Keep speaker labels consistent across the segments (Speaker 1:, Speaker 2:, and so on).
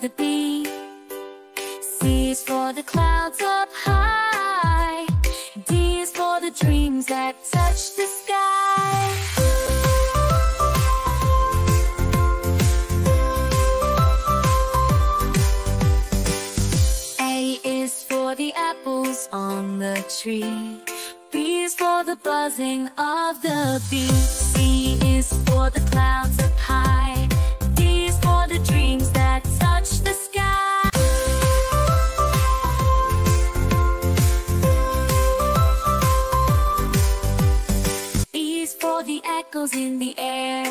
Speaker 1: the bee. C is for the clouds up high. D is for the dreams that touch the sky. A is for the apples on the tree. B is for the buzzing of the bee. C is for the clouds up high. echoes in the air.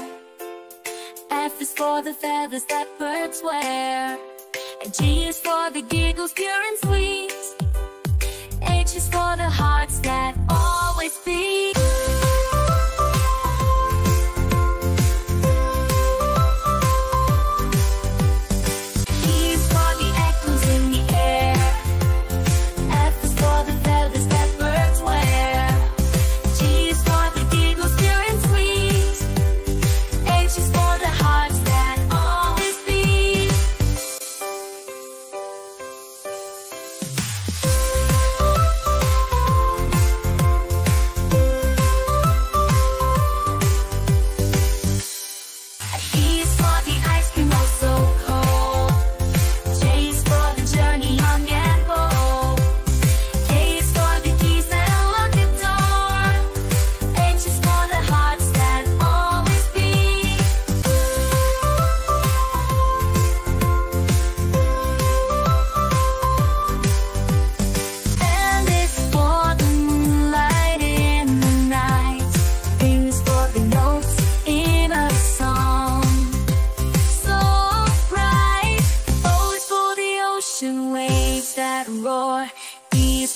Speaker 1: F is for the feathers that birds wear. And G is for the giggles pure and sweet. H is for the hearts that always beat.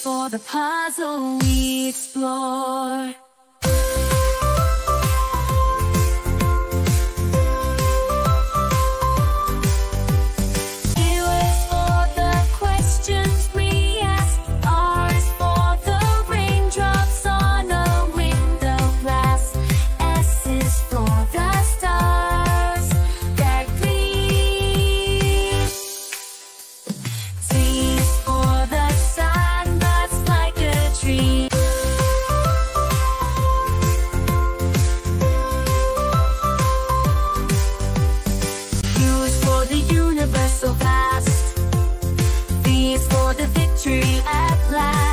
Speaker 1: for the puzzle we explore. tree of life.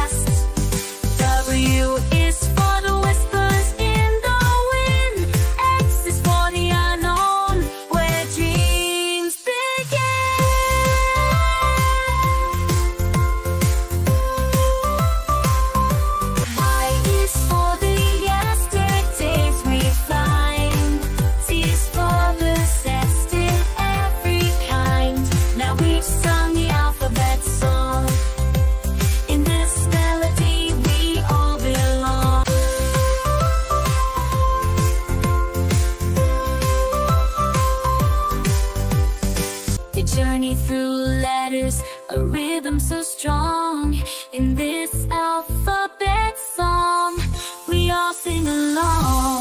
Speaker 1: sing along.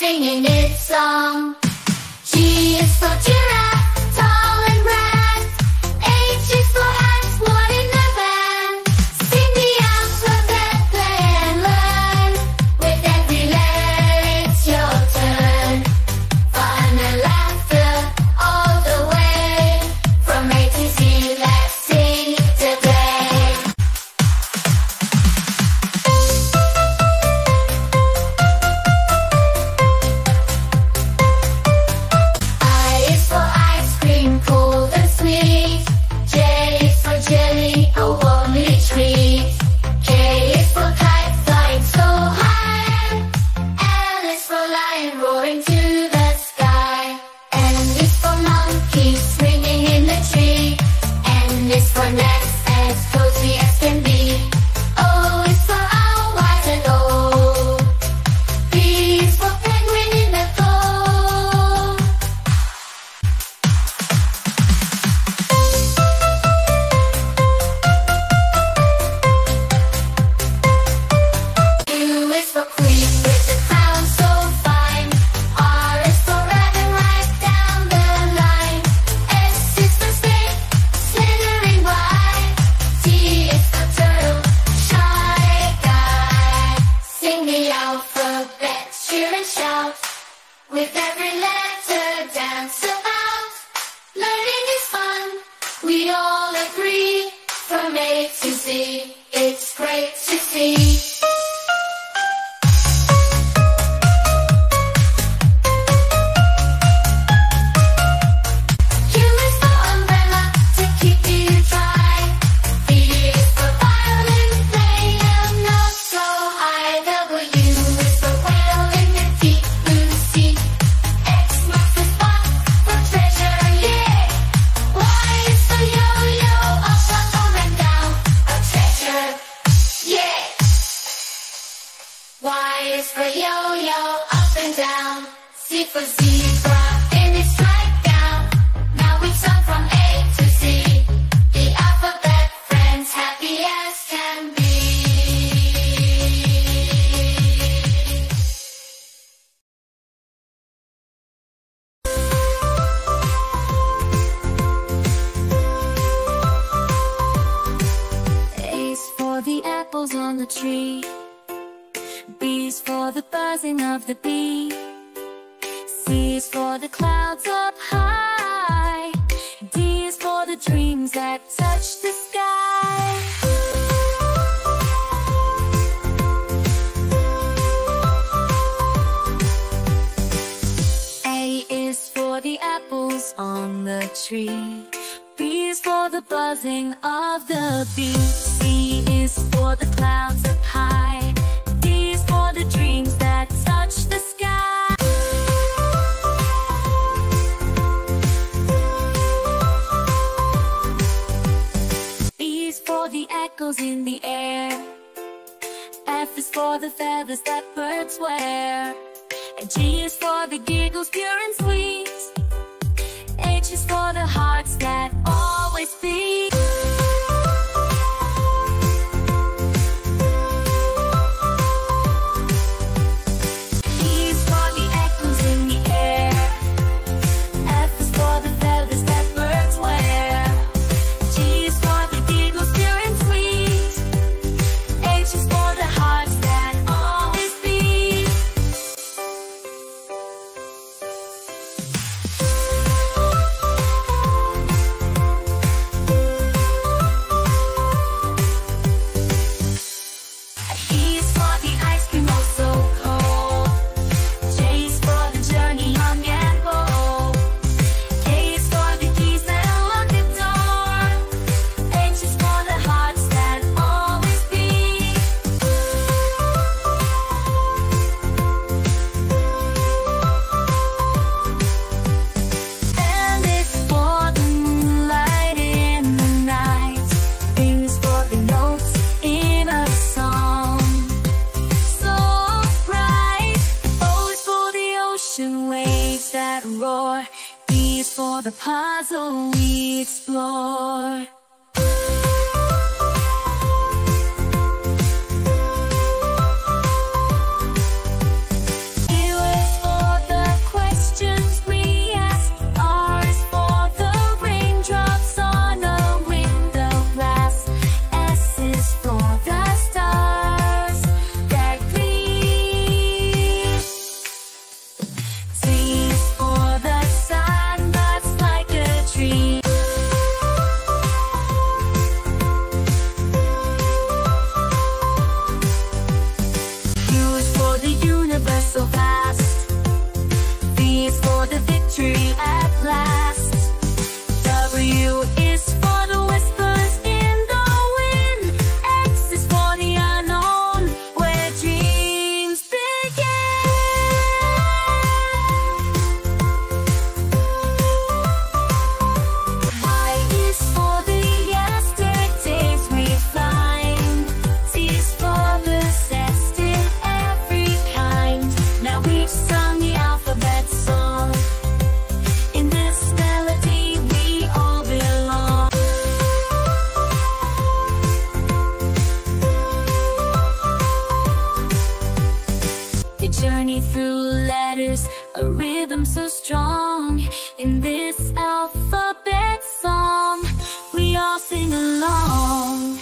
Speaker 2: singing its song. She is so true. Free from A to Z. It's great. of the bee. C is for the
Speaker 1: clouds up high. D is for the dreams that touch the sky. A is for the apples on the tree. B is for the buzzing of the bee. C is for the clouds up high. in the air. F is for the feathers that birds wear. And G is for the giggles pure and sweet. H is for the hearts that always beat. the puzzle we explore. through letters, a rhythm so strong. In this alphabet song, we all sing along.